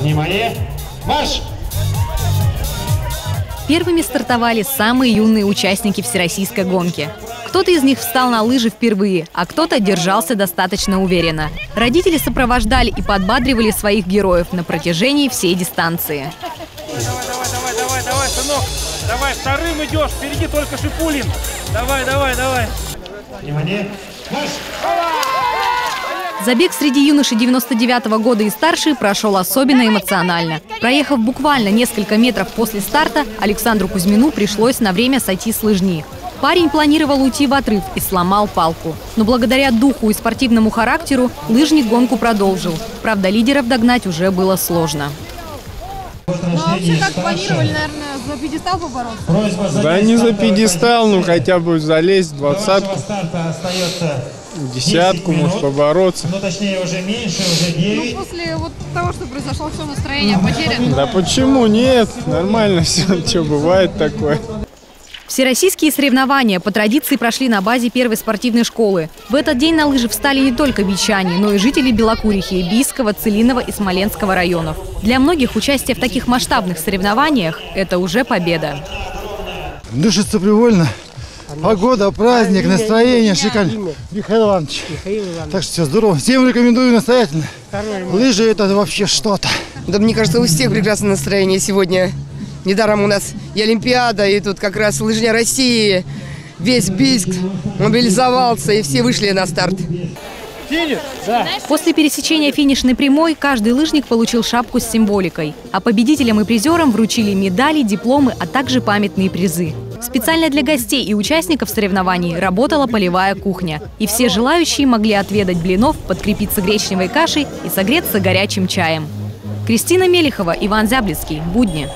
Внимание! Марш! Первыми стартовали самые юные участники всероссийской гонки. Кто-то из них встал на лыжи впервые, а кто-то держался достаточно уверенно. Родители сопровождали и подбадривали своих героев на протяжении всей дистанции. Давай, давай, давай, давай, давай, сынок. Давай, вторым идешь. Впереди только Шипулин. Давай, давай, давай. Внимание! Марш! Забег среди юношей 99 -го года и старше прошел особенно эмоционально. Проехав буквально несколько метров после старта, Александру Кузьмину пришлось на время сойти с лыжни. Парень планировал уйти в отрыв и сломал палку. Но благодаря духу и спортивному характеру лыжник гонку продолжил. Правда, лидеров догнать уже было сложно. Ну, а вообще как планировали, наверное, за пьедестал побороться? Просьба Да не за пьедестал, ну хотя бы залезть в двадцатку, десятку, 10 минут. может побороться. Ну, точнее, уже меньше, уже Ну, 9. после вот того, что произошло, все настроение потеряно. Да почему нет? Нормально все, что бывает такое. Всероссийские соревнования по традиции прошли на базе первой спортивной школы. В этот день на лыжи встали не только бичане, но и жители Белокурихи, Бийского, Целинного и Смоленского районов. Для многих участие в таких масштабных соревнованиях – это уже победа. Дышится привольно. Погода, праздник, настроение шикарно. Михаил Иванович. Так что все здорово. Всем рекомендую настоятельно. Лыжи это вообще что-то. Да мне кажется, у всех прекрасное настроение сегодня. Недаром у нас и Олимпиада, и тут как раз лыжня России. Весь Бийск мобилизовался, и все вышли на старт. После пересечения финишной прямой каждый лыжник получил шапку с символикой. А победителям и призерам вручили медали, дипломы, а также памятные призы. Специально для гостей и участников соревнований работала полевая кухня. И все желающие могли отведать блинов, подкрепиться гречневой кашей и согреться горячим чаем. Кристина Мелехова, Иван Зяблицкий. Будни.